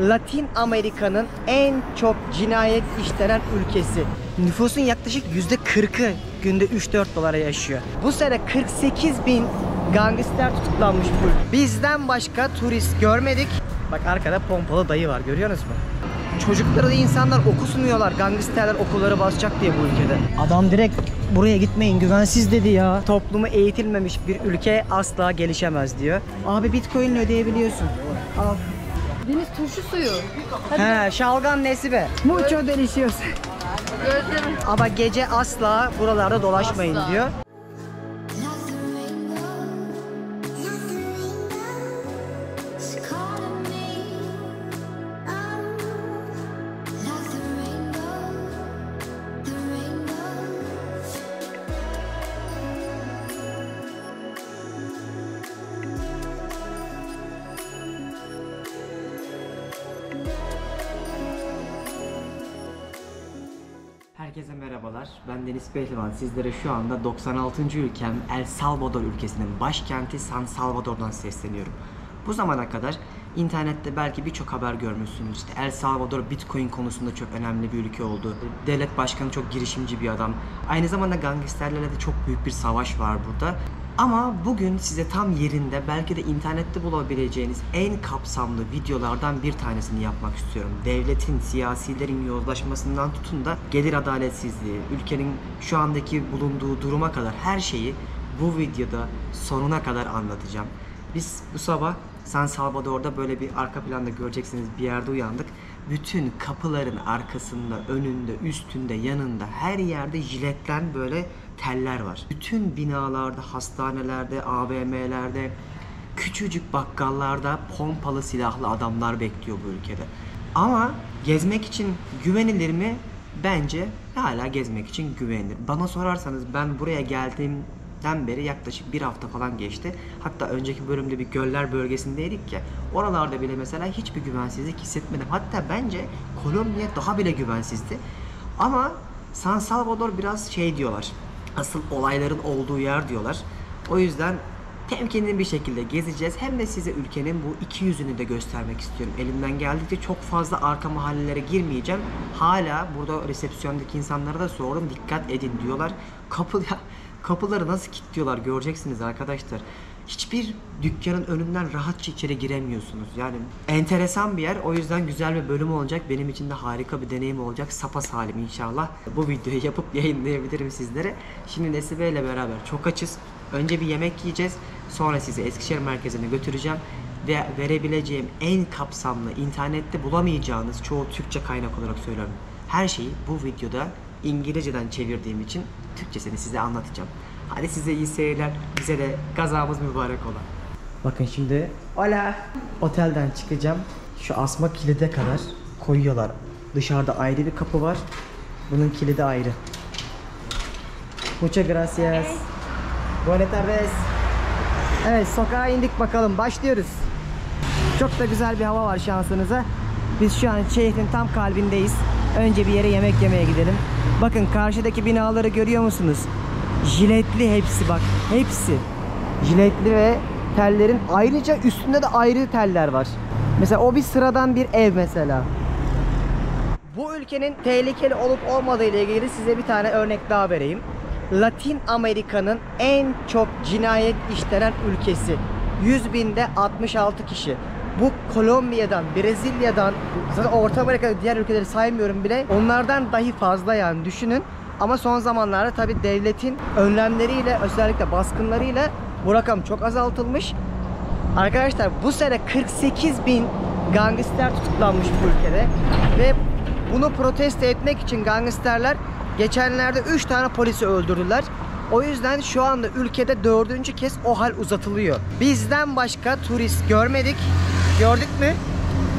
Latin Amerika'nın en çok cinayet işlenen ülkesi. Nüfusun yaklaşık %40'ı günde 3-4 dolara yaşıyor. Bu sene 48 bin gangster tutuklanmış ülke. Bizden başka turist görmedik. Bak arkada pompalı dayı var görüyorsunuz mu? Çocukları da insanlar okusmuyorlar. Gangsterler okulları basacak diye bu ülkede. Adam direkt buraya gitmeyin güvensiz dedi ya. Toplumu eğitilmemiş bir ülke asla gelişemez diyor. Abi bitcoin ödeyebiliyorsun. Al. Deniz turşu suyu. He şalgam nesi be? Mucho delicioso. Gözlerim. Ama gece asla buralarda dolaşmayın Asla. diyor. Herkese merhabalar. Ben Deniz Pehlivan. Sizlere şu anda 96. ülkem El Salvador ülkesinin başkenti San Salvador'dan sesleniyorum. Bu zamana kadar internette belki birçok haber görmüşsünüz. İşte El Salvador Bitcoin konusunda çok önemli bir ülke oldu. Devlet başkanı çok girişimci bir adam. Aynı zamanda gangsterlerle de çok büyük bir savaş var burada. Ama bugün size tam yerinde belki de internette bulabileceğiniz en kapsamlı videolardan bir tanesini yapmak istiyorum. Devletin, siyasilerin yozlaşmasından tutun da gelir adaletsizliği, ülkenin şu andaki bulunduğu duruma kadar her şeyi bu videoda sonuna kadar anlatacağım. Biz bu sabah San Salvador'da böyle bir arka planda göreceksiniz bir yerde uyandık. Bütün kapıların arkasında, önünde, üstünde, yanında her yerde jiletten böyle teller var. Bütün binalarda, hastanelerde, AVM'lerde, küçücük bakkallarda pompalı silahlı adamlar bekliyor bu ülkede. Ama gezmek için güvenilir mi? Bence hala gezmek için güvenilir. Bana sorarsanız ben buraya geldiğimden beri yaklaşık bir hafta falan geçti. Hatta önceki bölümde bir göller bölgesindeydik ya. Oralarda bile mesela hiçbir güvensizlik hissetmedim. Hatta bence Kolombiya daha bile güvensizdi. Ama San Salvador biraz şey diyorlar. Asıl olayların olduğu yer diyorlar. O yüzden temkinli bir şekilde gezeceğiz. Hem de size ülkenin bu iki yüzünü de göstermek istiyorum. Elimden geldikçe çok fazla arka mahallelere girmeyeceğim. Hala burada resepsiyondaki insanlara da sordum. Dikkat edin diyorlar. Kapı, kapıları nasıl kilitliyorlar göreceksiniz arkadaşlar. Hiçbir dükkanın önünden rahatça içeri giremiyorsunuz. Yani enteresan bir yer. O yüzden güzel bir bölüm olacak. Benim için de harika bir deneyim olacak. Sapa salim inşallah. Bu videoyu yapıp yayınlayabilirim sizlere. Şimdi Nesibe ile beraber çok açız. Önce bir yemek yiyeceğiz. Sonra sizi Eskişehir merkezine götüreceğim. Ve verebileceğim en kapsamlı, internette bulamayacağınız çoğu Türkçe kaynak olarak söylüyorum. Her şeyi bu videoda İngilizceden çevirdiğim için Türkçesini size anlatacağım. Hadi size iyi seyirler. Bize de gazamız mübarek ola. Bakın şimdi Ola. Otelden çıkacağım. Şu asma kilide kadar koyuyorlar. Dışarıda ayrı bir kapı var. Bunun kilidi ayrı. Muchas gracias. Buenas tardes. Evet sokağa indik bakalım. Başlıyoruz. Çok da güzel bir hava var şansınıza. Biz şu an şehrin tam kalbindeyiz. Önce bir yere yemek yemeye gidelim. Bakın karşıdaki binaları görüyor musunuz? Jiletli hepsi bak. Hepsi. Jiletli ve tellerin ayrıca üstünde de ayrı teller var. Mesela o bir sıradan bir ev mesela. Bu ülkenin tehlikeli olup olmadığı ile ilgili size bir tane örnek daha vereyim. Latin Amerika'nın en çok cinayet işlenen ülkesi. 100 binde 66 kişi. Bu Kolombiya'dan, Brezilya'dan, zaten Orta Amerika'da diğer ülkeleri saymıyorum bile. Onlardan dahi fazla yani düşünün. Ama son zamanlarda tabi devletin önlemleriyle özellikle baskınlarıyla bu rakam çok azaltılmış. Arkadaşlar bu sene 48 bin gangster tutuklanmış bu ülkede ve bunu protesto etmek için gangsterler geçenlerde 3 tane polisi öldürdüler. O yüzden şu anda ülkede dördüncü kez o hal uzatılıyor. Bizden başka turist görmedik. Gördük mü?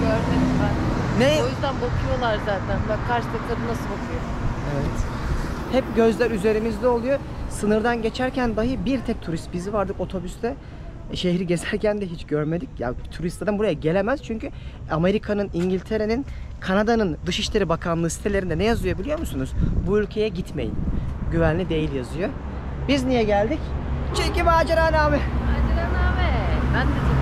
Görmedim ben. Ne? O yüzden bakıyorlar zaten. Bak karşıdaki kadın nasıl bakıyor. Evet. Hep gözler üzerimizde oluyor. Sınırdan geçerken dahi bir tek turist bizi vardık otobüste. Şehri gezerken de hiç görmedik. Ya turistlerden buraya gelemez çünkü Amerika'nın, İngiltere'nin, Kanada'nın Dışişleri Bakanlığı sitelerinde ne yazıyor biliyor musunuz? Bu ülkeye gitmeyin. Güvenli değil yazıyor. Biz niye geldik? Çünkü macera abi. Acelen abi. Ben de çok.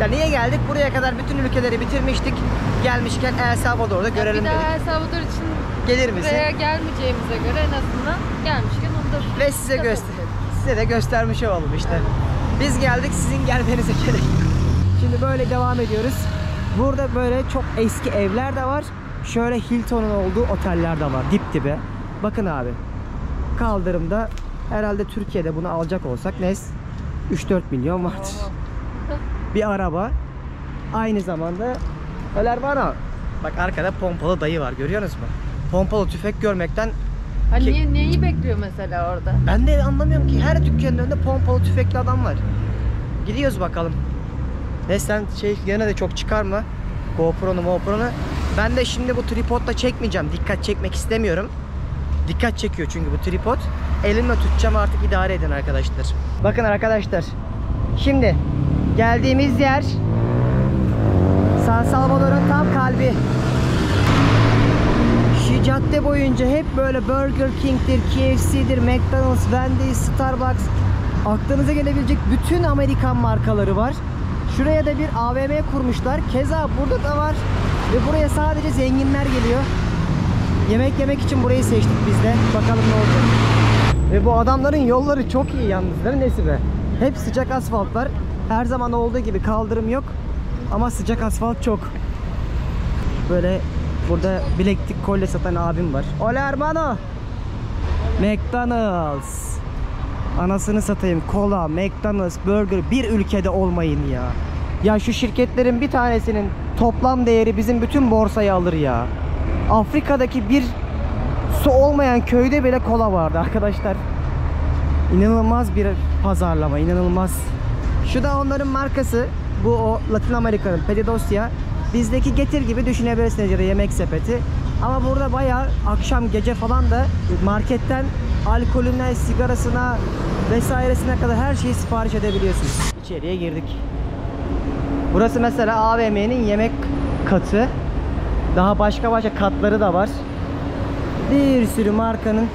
Ya niye geldik? Buraya kadar bütün ülkeleri bitirmiştik. Gelmişken El Salvador'da görelim bir daha dedik. El Salvador için Gelir misin? buraya gelmeyeceğimize göre en azından gelmişken onu da Ve size göster size de göstermiş olalım işte. Biz geldik sizin gelmenize gerek. Şimdi böyle devam ediyoruz. Burada böyle çok eski evler de var. Şöyle Hilton'un olduğu oteller de var dip dibe. Bakın abi. Kaldırımda herhalde Türkiye'de bunu alacak olsak Nes 3-4 milyon vardır. Bir araba. Aynı zamanda öler ama bak arkada pompalı dayı var görüyorsunuz mu? Pompalı tüfek görmekten Ha, Ki- niye, neyi bekliyor mesela orada? ben de anlamıyorum ki her dükkanın önünde pompalı tüfekli adam var. Gidiyoruz bakalım. Ne sen şey gene de çok çıkarma. GoPro'nu GoPro'nu. Ben de şimdi bu tripodla çekmeyeceğim. Dikkat çekmek istemiyorum. Dikkat çekiyor çünkü bu tripod. Elimle tutacağım artık idare edin arkadaşlar. Bakın arkadaşlar. Şimdi geldiğimiz yer San Salvador'un tam kalbi. Şu cadde boyunca hep böyle Burger King'dir, KFC'dir, McDonald's, Wendy's, Starbucks aklınıza gelebilecek bütün Amerikan markaları var. Şuraya da bir AVM kurmuşlar. Keza burada da var. Ve buraya sadece zenginler geliyor. Yemek yemek için burayı seçtik biz de. Bakalım ne olacak. Ve bu adamların yolları çok iyi yalnız değil mi? Hep sıcak asfalt var. Her zaman olduğu gibi kaldırım yok. Ama sıcak asfalt çok. Böyle burada bileklik kolye satan abim var. Hola hermano. McDonald's. Anasını satayım. Kola, McDonald's, burger bir ülkede olmayın ya. Ya şu şirketlerin bir tanesinin toplam değeri bizim bütün borsayı alır ya. Afrika'daki bir su olmayan köyde bile kola vardı arkadaşlar. İnanılmaz bir pazarlama, inanılmaz. Şu da onların markası. Bu o Latin Amerika'nın Pedidosya. Bizdeki getir gibi düşünebilirsiniz ya yemek sepeti. Ama burada bayağı akşam gece falan da marketten alkolüne, sigarasına vesairesine kadar her şeyi sipariş edebiliyorsunuz. İçeriye girdik. Burası mesela AVM'nin yemek katı. Daha başka başka katları da var. Bir sürü markanın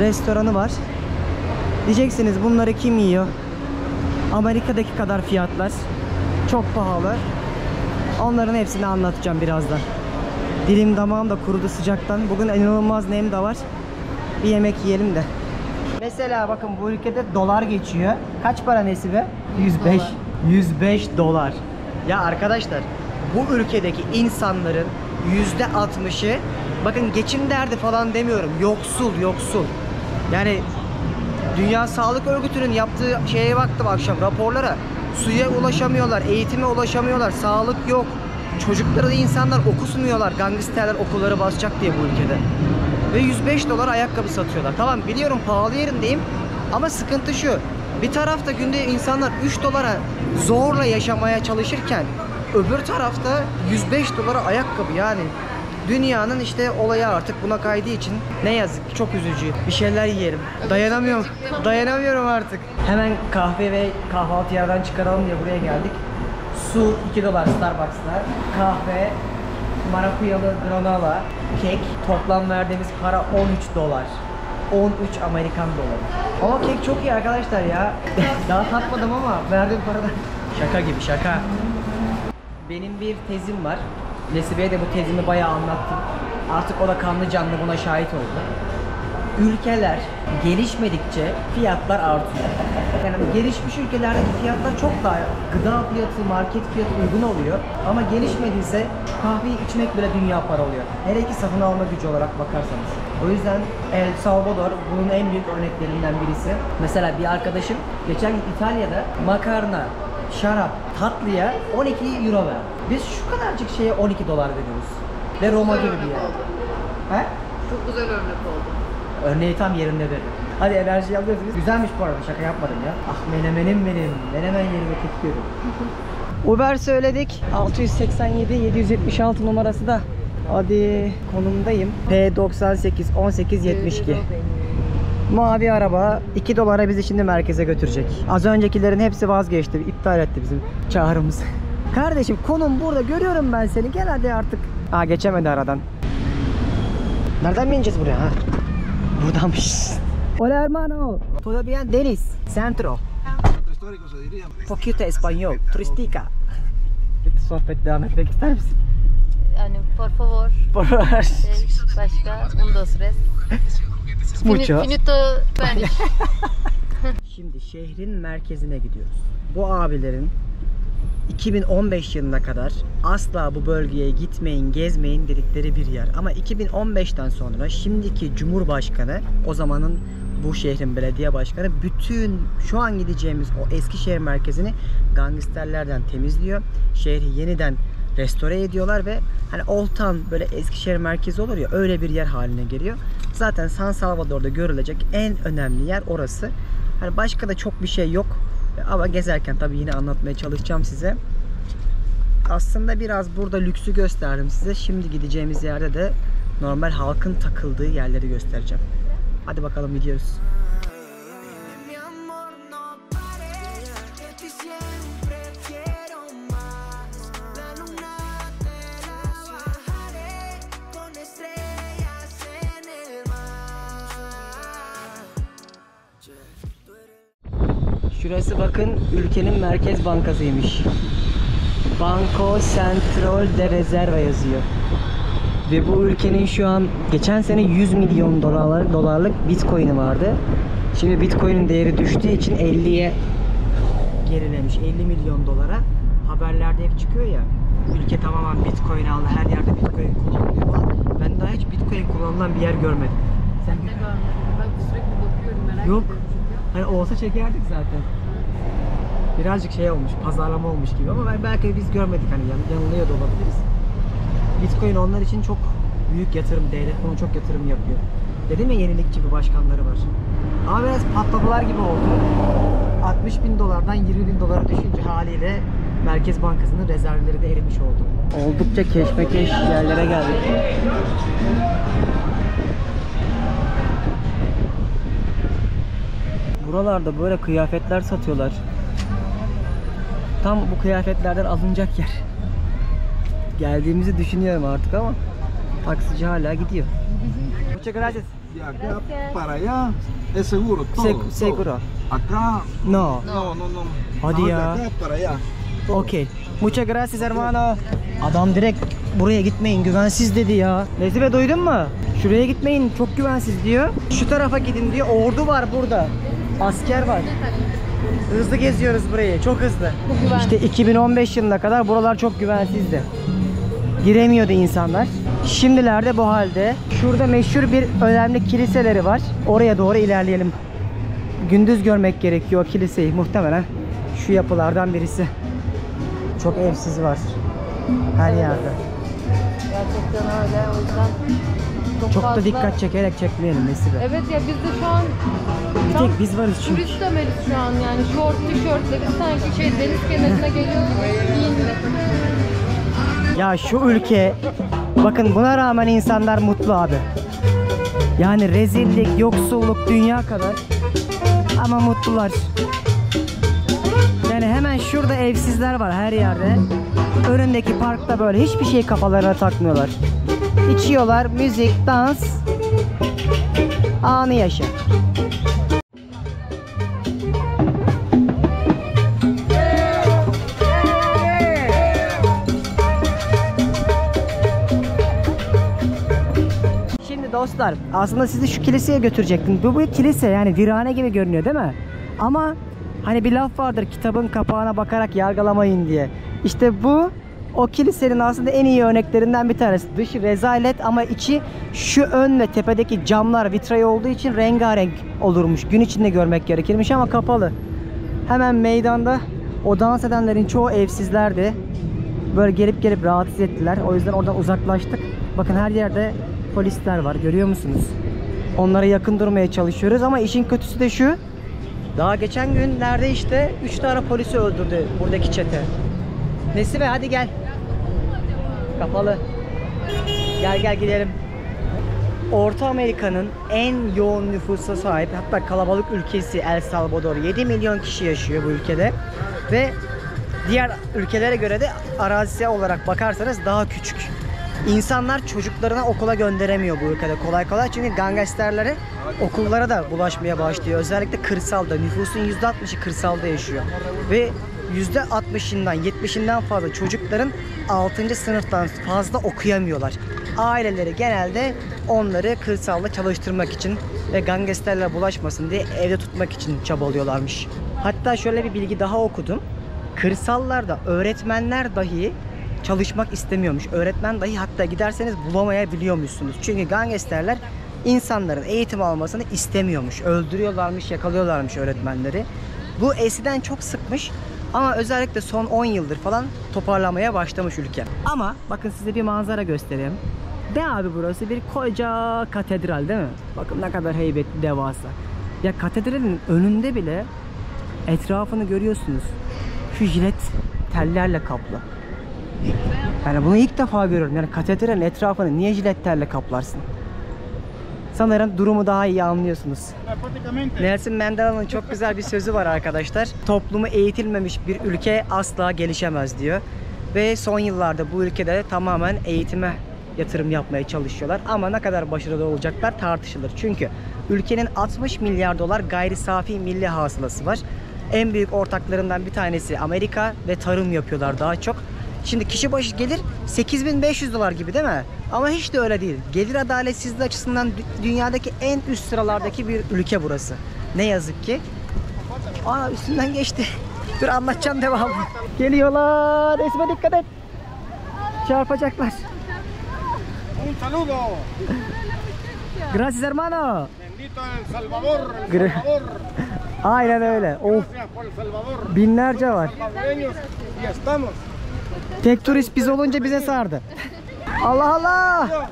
restoranı var. Diyeceksiniz bunları kim yiyor? Amerika'daki kadar fiyatlar. Çok pahalı. Onların hepsini anlatacağım birazdan. Dilim damağım da kurudu sıcaktan. Bugün inanılmaz nem de var. Bir yemek yiyelim de. Mesela bakın bu ülkede dolar geçiyor. Kaç para nesibe? 105. Dolar. 105 dolar. Ya arkadaşlar bu ülkedeki insanların yüzde 60'ı bakın geçim derdi falan demiyorum. Yoksul, yoksul. Yani Dünya Sağlık Örgütü'nün yaptığı şeye baktım akşam raporlara. Suya ulaşamıyorlar, eğitime ulaşamıyorlar, sağlık yok. Çocukları da insanlar okusmuyorlar. Gangsterler okulları basacak diye bu ülkede. Ve 105 dolar ayakkabı satıyorlar. Tamam biliyorum pahalı yerindeyim ama sıkıntı şu. Bir tarafta günde insanlar 3 dolara zorla yaşamaya çalışırken öbür tarafta 105 dolara ayakkabı yani dünyanın işte olayı artık buna kaydığı için ne yazık ki çok üzücü. Bir şeyler yiyelim. Dayanamıyorum. Dayanamıyorum artık. Hemen kahve ve kahvaltı yerden çıkaralım diye buraya geldik. Su 2 dolar Starbucks'ta. Kahve, marakuyalı granola, kek. Toplam verdiğimiz para 13 dolar. 13 Amerikan doları. Ama kek çok iyi arkadaşlar ya. Daha tatmadım ama verdiğim paradan. Şaka gibi şaka. Benim bir tezim var. Nesibe'ye de bu tezimi bayağı anlattım. Artık o da kanlı canlı buna şahit oldu. Ülkeler gelişmedikçe fiyatlar artıyor. Yani gelişmiş ülkelerdeki fiyatlar çok daha gıda fiyatı, market fiyatı uygun oluyor. Ama gelişmediyse kahveyi içmek bile dünya para oluyor. Hele ki satın alma gücü olarak bakarsanız. O yüzden El Salvador bunun en büyük örneklerinden birisi. Mesela bir arkadaşım geçen gün İtalya'da makarna, şarap, tatlıya 12 euro ver. Biz şu kadarcık şeye 12 dolar veriyoruz. Ve Roma gibi bir yer. He? Çok güzel örnek oldu. Örneği tam yerinde verdim. Hadi enerji alıyoruz biz. Güzelmiş bu arada şaka yapmadım ya. Ah menemenim benim. Menemen yerime kekliyorum. Uber söyledik. 687 776 numarası da. Hadi konumdayım. P98 18 72. Mavi araba 2 dolara bizi şimdi merkeze götürecek. Az öncekilerin hepsi vazgeçti. iptal etti bizim çağrımızı. Kardeşim konum burada görüyorum ben seni. Gel hadi artık. Aa geçemedi aradan. Nereden bineceğiz buraya ha? Buradanmış. Hola hermano. Todo bien, Denis? Centro. Poquito español. Turistica. sohbet devam etmek ister misin? Yani por favor. Şey, başka. Un, dos, tres. Mucho. Finito. Şimdi şehrin merkezine gidiyoruz. Bu abilerin 2015 yılına kadar asla bu bölgeye gitmeyin, gezmeyin dedikleri bir yer. Ama 2015'ten sonra şimdiki Cumhurbaşkanı, o zamanın bu şehrin belediye başkanı bütün şu an gideceğimiz o eski şehir merkezini gangsterlerden temizliyor. Şehri yeniden restore ediyorlar ve hani Old Town böyle Eskişehir merkezi olur ya öyle bir yer haline geliyor. Zaten San Salvador'da görülecek en önemli yer orası. Hani başka da çok bir şey yok. Ama gezerken tabii yine anlatmaya çalışacağım size. Aslında biraz burada lüksü gösterdim size. Şimdi gideceğimiz yerde de normal halkın takıldığı yerleri göstereceğim. Hadi bakalım gidiyoruz. Şurası bakın ülkenin merkez bankasıymış. Banco Central de Reserva yazıyor. Ve bu ülkenin şu an geçen sene 100 milyon dolar, dolarlık bitcoin'i vardı. Şimdi bitcoin'in değeri düştüğü için 50'ye gerilemiş. 50 milyon dolara. Haberlerde hep çıkıyor ya. Ülke tamamen bitcoin aldı. Her yerde bitcoin kullanılıyor falan. Ben daha hiç bitcoin kullanılan bir yer görmedim. Sen Ne görmedim. Ben sürekli bakıyorum merak Yok. ediyorum çünkü. Hani olsa çekerdik zaten. Birazcık şey olmuş, pazarlama olmuş gibi ama belki biz görmedik hani yan- yanılıyor da olabiliriz. Bitcoin onlar için çok büyük yatırım, devlet bunu çok yatırım yapıyor. Dedim ya yenilikçi bir başkanları var. Ama biraz patladılar gibi oldu. 60 bin dolardan 20 bin dolara düşünce haliyle Merkez Bankası'nın rezervleri de erimiş oldu. Oldukça keşmekeş yerlere geldik. Buralarda böyle kıyafetler satıyorlar. Tam bu kıyafetlerden alınacak yer. Geldiğimizi düşünüyorum artık ama taksici hala gidiyor. Muchas gracias. De acá Gracias. para allá es seguro, todo. Se- todo. seguro. Acá, No. no, no, no. Hadi ya. acá para allá. Okey. Muchas gracias hermano. Adam direkt buraya gitmeyin güvensiz dedi ya. Nesibe duydun mu? Şuraya gitmeyin çok güvensiz diyor. Şu tarafa gidin diyor. Ordu var burada. Asker var. Hızlı geziyoruz burayı. Çok hızlı. Güven. İşte 2015 yılına kadar buralar çok güvensizdi. Giremiyordu insanlar. Şimdilerde bu halde. Şurada meşhur bir önemli kiliseleri var. Oraya doğru ilerleyelim. Gündüz görmek gerekiyor kiliseyi. Muhtemelen şu yapılardan birisi. Çok evsiz var. Her yerde. Gerçekten öyle. O yüzden çok, Çok fazla... da dikkat çekerek çekmeyelim Nesibe. Evet ya biz de şu an Bir tek biz varız çünkü. turist ömeriz şu an yani şort, tişörtle biz sanki şey deniz kenarına geliyor gibi giyindik. Ya şu ülke bakın buna rağmen insanlar mutlu abi. Yani rezillik, yoksulluk dünya kadar ama mutlular. Yani hemen şurada evsizler var her yerde. Önündeki parkta böyle hiçbir şey kafalarına takmıyorlar. İçiyorlar, müzik, dans. Anı yaşa. Şimdi dostlar aslında sizi şu kiliseye götürecektim. Bu, bu kilise yani virane gibi görünüyor değil mi? Ama hani bir laf vardır kitabın kapağına bakarak yargılamayın diye. İşte bu o kilisenin aslında en iyi örneklerinden bir tanesi. Dışı rezalet ama içi şu ön ve tepedeki camlar vitrayı olduğu için rengarenk olurmuş. Gün içinde görmek gerekirmiş ama kapalı. Hemen meydanda o dans edenlerin çoğu evsizlerdi. Böyle gelip gelip rahatsız ettiler. O yüzden oradan uzaklaştık. Bakın her yerde polisler var. Görüyor musunuz? Onlara yakın durmaya çalışıyoruz ama işin kötüsü de şu. Daha geçen günlerde işte 3 tane polisi öldürdü buradaki çete. Nesibe hadi gel. Kapalı. Gel gel gidelim. Orta Amerika'nın en yoğun nüfusa sahip hatta kalabalık ülkesi El Salvador. 7 milyon kişi yaşıyor bu ülkede. Ve diğer ülkelere göre de arazisi olarak bakarsanız daha küçük. İnsanlar çocuklarını okula gönderemiyor bu ülkede kolay kolay çünkü gangsterleri okullara da bulaşmaya başlıyor. Özellikle kırsalda nüfusun %60'ı kırsalda yaşıyor. Ve %60'ından 70'inden fazla çocukların 6. sınıftan fazla okuyamıyorlar. Aileleri genelde onları kırsalda çalıştırmak için ve gangsterlere bulaşmasın diye evde tutmak için çabalıyorlarmış. Hatta şöyle bir bilgi daha okudum. Kırsallarda öğretmenler dahi çalışmak istemiyormuş. Öğretmen dahi hatta giderseniz bulamayabiliyormuşsunuz. Çünkü gangsterler insanların eğitim almasını istemiyormuş. Öldürüyorlarmış, yakalıyorlarmış öğretmenleri. Bu eskiden çok sıkmış ama özellikle son 10 yıldır falan toparlamaya başlamış ülke. Ama bakın size bir manzara göstereyim. De abi burası bir koca katedral değil mi? Bakın ne kadar heybetli, devasa. Ya katedralin önünde bile etrafını görüyorsunuz. Şu jilet tellerle kaplı. Yani bunu ilk defa görüyorum. Yani katedralin etrafını niye jiletlerle kaplarsın? Sanırım durumu daha iyi anlıyorsunuz. Nelson Mandela'nın çok güzel bir sözü var arkadaşlar. Toplumu eğitilmemiş bir ülke asla gelişemez diyor. Ve son yıllarda bu ülkede tamamen eğitime yatırım yapmaya çalışıyorlar. Ama ne kadar başarılı olacaklar tartışılır. Çünkü ülkenin 60 milyar dolar gayri safi milli hasılası var. En büyük ortaklarından bir tanesi Amerika ve tarım yapıyorlar daha çok. Şimdi kişi başı gelir 8500 dolar gibi değil mi? Ama hiç de öyle değil. Gelir adaletsizliği açısından dü- dünyadaki en üst sıralardaki bir ülke burası. Ne yazık ki. Aa üstünden geçti. Dur anlatacağım devamı. Geliyorlar. Esme dikkat et. Çarpacaklar. Un saludo. Gracias hermano. Bendito El Salvador, El Salvador. Aynen öyle. Of binlerce var. Tek turist biz olunca bize sardı. Allah Allah.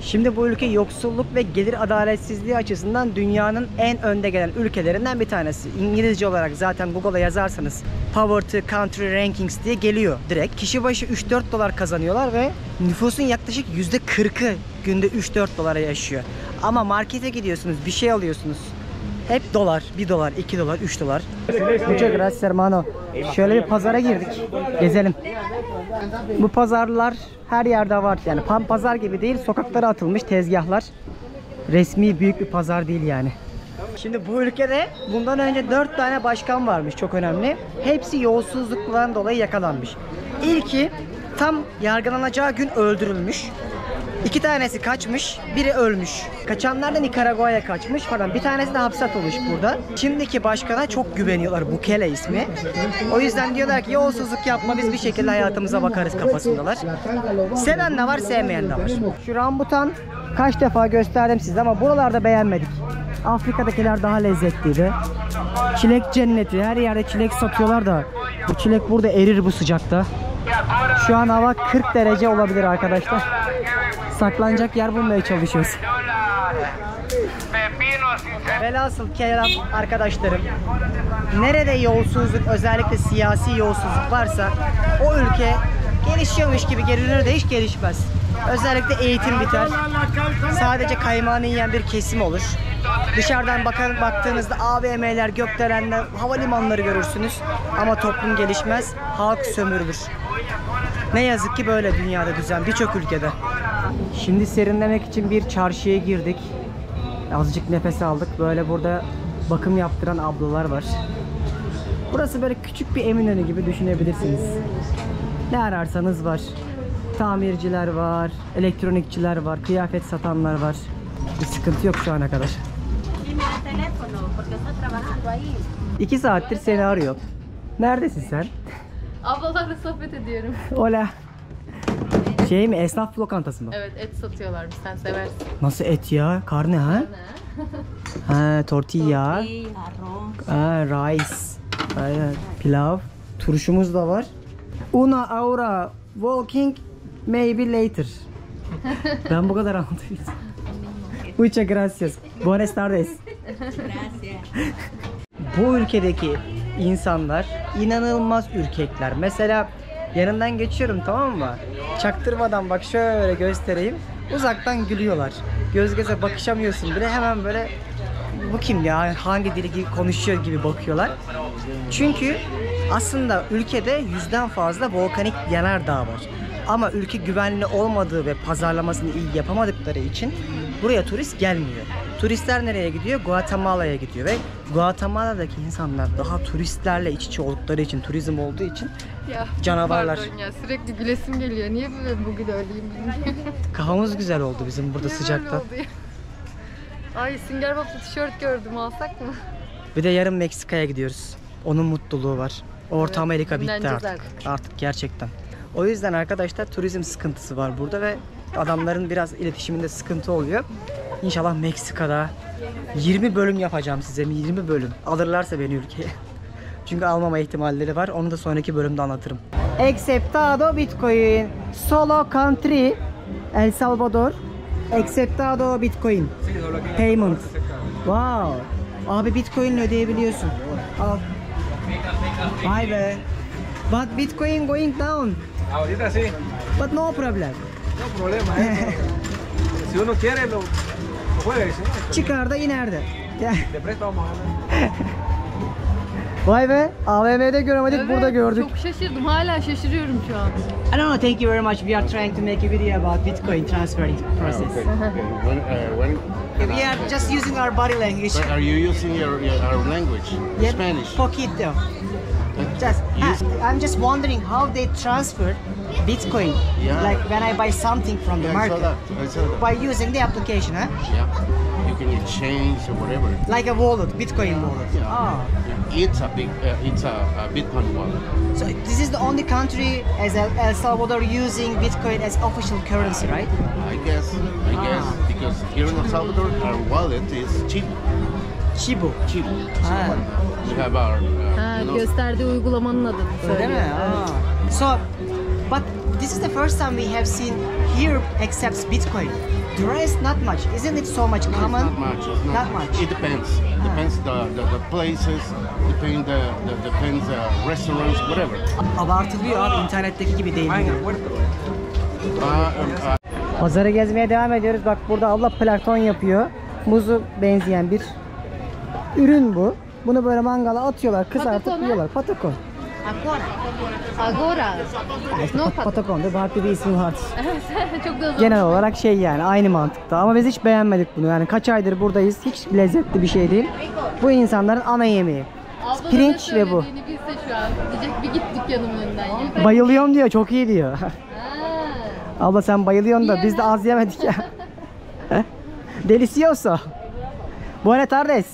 Şimdi bu ülke yoksulluk ve gelir adaletsizliği açısından dünyanın en önde gelen ülkelerinden bir tanesi. İngilizce olarak zaten Google'a yazarsanız Poverty Country Rankings diye geliyor direkt. Kişi başı 3-4 dolar kazanıyorlar ve nüfusun yaklaşık %40'ı günde 3-4 dolara yaşıyor. Ama markete gidiyorsunuz bir şey alıyorsunuz. Hep dolar, 1 dolar, 2 dolar, 3 dolar. Muchas gracias hermano. Şöyle bir pazara girdik. Gezelim. Bu pazarlar her yerde var. Yani pan pazar gibi değil, sokaklara atılmış tezgahlar. Resmi büyük bir pazar değil yani. Şimdi bu ülkede bundan önce 4 tane başkan varmış çok önemli. Hepsi yolsuzluklardan dolayı yakalanmış. İlki tam yargılanacağı gün öldürülmüş. İki tanesi kaçmış, biri ölmüş. Kaçanlar da Nikaragua'ya kaçmış falan. Bir tanesi de hapse atılmış burada. Şimdiki başkana çok güveniyorlar. Bukele ismi. O yüzden diyorlar ki yolsuzluk yapma biz bir şekilde hayatımıza bakarız kafasındalar. Seven de var, sevmeyen de var. Şu rambutan kaç defa gösterdim size ama buralarda beğenmedik. Afrika'dakiler daha lezzetliydi. Çilek cenneti. Her yerde çilek satıyorlar da bu çilek burada erir bu sıcakta. Şu an hava 40 derece olabilir arkadaşlar. Saklanacak yer bulmaya çalışıyoruz. Velhasıl kelam arkadaşlarım. Nerede yolsuzluk özellikle siyasi yolsuzluk varsa o ülke gelişiyormuş gibi görünür de hiç gelişmez. Özellikle eğitim biter. Sadece kaymağını yiyen bir kesim olur. Dışarıdan bakar, baktığınızda AVM'ler, gökdelenler, havalimanları görürsünüz. Ama toplum gelişmez, halk sömürülür. Ne yazık ki böyle dünyada düzen birçok ülkede. Şimdi serinlemek için bir çarşıya girdik. Azıcık nefes aldık. Böyle burada bakım yaptıran ablalar var. Burası böyle küçük bir Eminönü gibi düşünebilirsiniz. Ne ararsanız var. Tamirciler var, elektronikçiler var, kıyafet satanlar var. Bir sıkıntı yok şu ana kadar. İki saattir seni arıyor. Neredesin sen? ablalarla sohbet ediyorum. Ola. Şey mi esnaf lokantası mı? Evet et satıyorlarmış sen seversin. Nasıl et ya? Karne ha? Ha tortilla. Ha rice. Aynen. Pilav. Turşumuz da var. Una aura walking maybe later. ben bu kadar anlatıyorum. Muchas gracias. Buenas tardes. bu ülkedeki insanlar inanılmaz ürkekler. Mesela yanından geçiyorum tamam mı? Çaktırmadan bak şöyle göstereyim. Uzaktan gülüyorlar. Göz göze bakışamıyorsun bile hemen böyle bu kim ya hangi dili gibi konuşuyor gibi bakıyorlar. Çünkü aslında ülkede yüzden fazla volkanik yanardağ var. Ama ülke güvenli olmadığı ve pazarlamasını iyi yapamadıkları için buraya turist gelmiyor. Turistler nereye gidiyor? Guatemala'ya gidiyor ve Guatemala'daki insanlar daha turistlerle iç içe oldukları için, turizm olduğu için Ya, Canavarlar. Pardon ya sürekli gülesim geliyor. Niye bugün öyleyim bilmiyorum. kafamız güzel oldu bizim burada Niye ya? Ay Sünger Bob'lu tişört gördüm alsak mı? Bir de yarın Meksika'ya gidiyoruz. Onun mutluluğu var. Orta Evet, Amerika bitti artık. Artık gerçekten. O yüzden arkadaşlar turizm sıkıntısı var burada ve adamların biraz iletişiminde sıkıntı oluyor. İnşallah Meksika'da 20 bölüm yapacağım size. 20 bölüm. Alırlarsa beni ülkeye. Çünkü almama ihtimalleri var. Onu da sonraki bölümde anlatırım. Acceptado Bitcoin. Solo country. El Salvador. Acceptado Bitcoin. Payment. Wow. Abi Bitcoin ödeyebiliyorsun. Al. Vay be. But Bitcoin going down. Ahorita sí, But no problem. no problema. ¿eh? si uno quiere, lo. Çıkar da iner de. Vamos a. Vay be. AVM'de göremedik Evet, burada gördük. Çok şaşırdım. Hala şaşırıyorum şu an. I don't know. Thank you very much. We are trying to make a video about Bitcoin transferring process. When, uh, when We are just using our body language. but are you using your, your our language, Yeah, Spanish? Poquito. Just, Use- ah, I'm just wondering how they transfer Bitcoin. Yeah. Like when I buy something from the Yeah, I saw market that. I saw that. by using the application, huh? Yeah, can exchange or whatever. Like a wallet, Bitcoin wallet. Yeah. Ah. Yeah. It's a big, uh, it's a, a Bitcoin wallet. So this is the only country as El, El Salvador using Bitcoin as official currency, right? I guess, I guess, because here in El Salvador, our wallet is cheap, Chibu. cheap. So Ah. we have our, uh, Ha, you know, gösterdiği uygulamanın adını Öyle mi? Ah. So, but this is the first time we have seen here accepts Bitcoin. The rest not much. Isn't it so much common? not much. Not, Not much. It depends. Depends the, the, the places, depend the, the depends uh, restaurants, whatever. Abartılıyor abi internetteki gibi değil. Ah, en el puerto. Uh, um, uh, Pazarı gezmeye devam ediyoruz. Bak burada abla plankton yapıyor. Muzu benzeyen bir ürün bu. Bunu böyle mangala atıyorlar, kızartıp Patakon ha? yiyorlar. Patakon. Agora. İşte No pat- patakonda farklı bir ismi var. Çok da Genel olarak şey yani aynı mantıkta. Ama biz hiç beğenmedik bunu. Yani kaç aydır buradayız. Hiç lezzetli bir şey değil. Bu insanların ana yemeği. Abla Pirinç ve bu. bilse şu an. Diyecek bir git dükkanımın önünden ya. Bayılıyorum diyor. Çok iyi diyor. Abla sen bayılıyorsun da biz de az yemedik ya. Delicioso. Buenas tardes.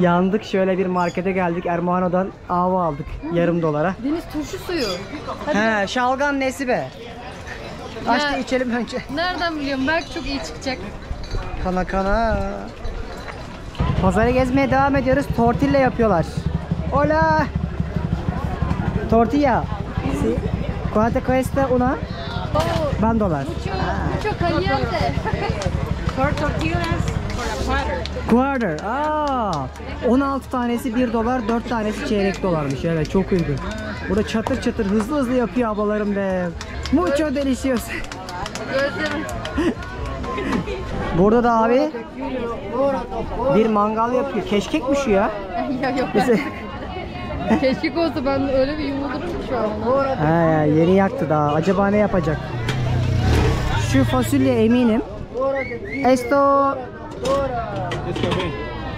Yandık şöyle bir markete geldik. Ermano'dan ava aldık yarım dolara. Deniz turşu suyu. He şalgam nesi be? Aç da içelim önce. Nereden biliyorum? Belki çok iyi çıkacak. Kana kana. Pazarı gezmeye devam ediyoruz. Tortilla yapıyorlar. Hola. Tortilla. Si. ¿Cuánto cuesta una? Oo, Ben dolar. mucho, mucho caliente. Quarter. Aa, 16 tanesi 1 dolar, 4 tanesi çeyrek dolarmış. Evet çok uygun. Burada çatır çatır hızlı hızlı yapıyor ablalarım be. Mucho. Gözlerim. Burada da abi bir mangal yapıyor. Keşkek mi şu ya? ya yok Bize- ben. Keşke olsa ben öyle bir yumulurum ki şu an. ya yeni yaktı daha. Acaba ne yapacak? Şu fasulye eminim. Esto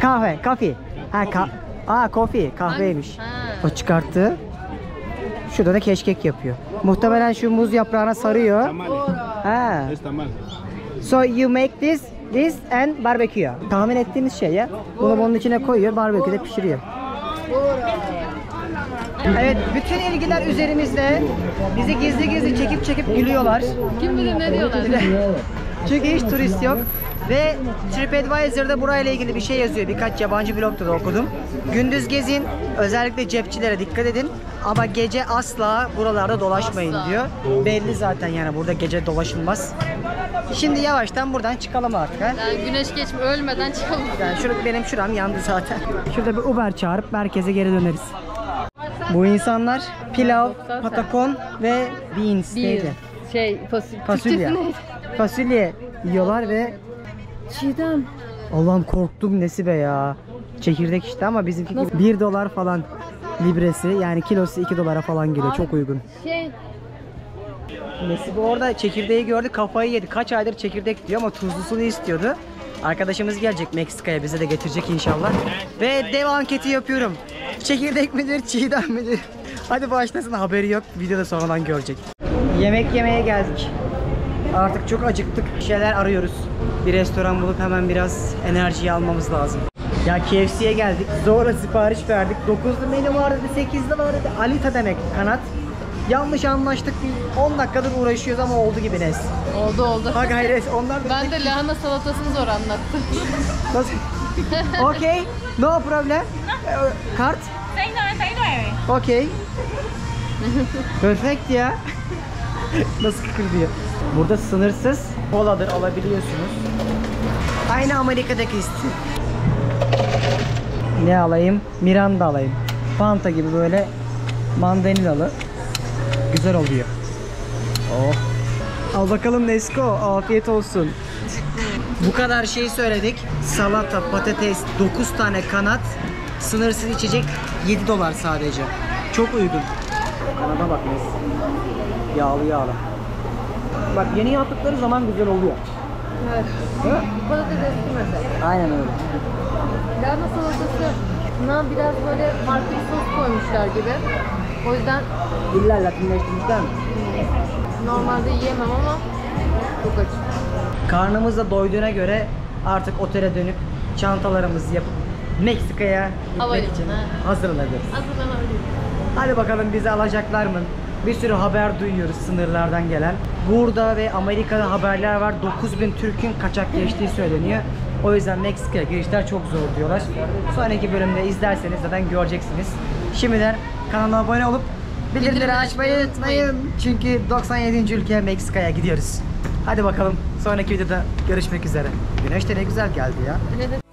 kahve, kafi. Ha ka Aa kofi, kahveymiş. O çıkarttı. Şurada da keşkek yapıyor. Muhtemelen şu muz yaprağına sarıyor. Ha. So you make this, this and barbecue. Tahmin ettiğimiz şey ya. Bunu bunun içine koyuyor, barbeküde pişiriyor. Evet, bütün ilgiler üzerimizde. Bizi gizli gizli çekip çekip gülüyorlar. Kim bilir ne diyorlar. Çünkü hiç turist yok. Ve TripAdvisor'da burayla ilgili bir şey yazıyor. Birkaç yabancı blogda da okudum. Gündüz gezin, özellikle cepçilere dikkat edin. Ama gece asla buralarda dolaşmayın Asla. diyor. Belli zaten yani burada gece dolaşılmaz. Şimdi yavaştan buradan çıkalım artık. Ha? Yani güneş geçme ölmeden çıkalım. Yani şurada benim şuram yandı zaten. Şurada bir Uber çağırıp merkeze geri döneriz. Bu insanlar pilav, patakon ve beans Bir neydi? şey fasulye. Fasulye. Fasulye yiyorlar ve Çiğdem. Allah'ım korktum nesi be ya. Çekirdek işte ama bizimki Nasıl? 1 dolar falan libresi yani kilosu 2 dolara falan geliyor Abi- çok uygun. Şey Nesi bu orada çekirdeği gördü kafayı yedi. Kaç aydır çekirdek diyor ama tuzlusunu istiyordu. Arkadaşımız gelecek Meksika'ya bize de getirecek inşallah. Ve dev anketi yapıyorum. Çekirdek midir, çiğdem midir? Hadi başlasın haberi yok. Videoda sonradan görecek. Yemek yemeye geldik. Artık çok acıktık. Bir şeyler arıyoruz. Bir restoran bulup hemen biraz enerjiyi almamız lazım. Ya KFC'ye geldik. Zorla sipariş verdik. 9'lu menü var dedi, 8'li var dedi. Alita demek kanat. Yanlış anlaştık. Bir 10 dakikadır uğraşıyoruz ama oldu gibi Nes. Oldu oldu. Ha gayret. Onlar da Ben de lahana salatasını zor anlattım. Nasıl? okay, no problem. Ee, Kart? 6.99. Okay. Perfect ya. Nasıl kıkırdıyor? Burada sınırsız koladır alabiliyorsunuz. Aynı Amerika'daki isti. Ne alayım? Miranda alayım. Fanta gibi böyle mandalinalı. Güzel oluyor. Oh. Al bakalım Nesko. Afiyet olsun. Bu kadar şey söyledik. Salata, patates, 9 tane kanat, sınırsız içecek 7 dolar sadece. Çok uygun. Kanada bak Nes. Yağlı yağlı. Bak yeni yaptıkları zaman güzel oluyor. Evet. Değil mi? Patates eski mesela. Aynen öyle. Lahana salatasına biraz böyle farklı bir sos koymuşlar gibi. O yüzden İlla latinleştirmişler mi? normalde yiyemem ama çok aç. Karnımız da doyduğuna göre artık otele dönüp çantalarımızı yapıp Meksika'ya gitmek için hazırlanıyoruz. Hazırlanabilirim. Hadi bakalım bizi alacaklar mı? Bir sürü haber duyuyoruz sınırlardan gelen. Burada ve Amerika'da haberler var. 9000 Türk'ün kaçak geçtiği söyleniyor. O yüzden Meksika'ya girişler çok zor diyorlar. Sonraki bölümde izlerseniz zaten göreceksiniz. Şimdiden kanala abone olup bildirimleri açmayı unutmayın. Çünkü 97. ülke Meksika'ya gidiyoruz. Hadi bakalım sonraki videoda görüşmek üzere. Güneş de ne güzel geldi ya. De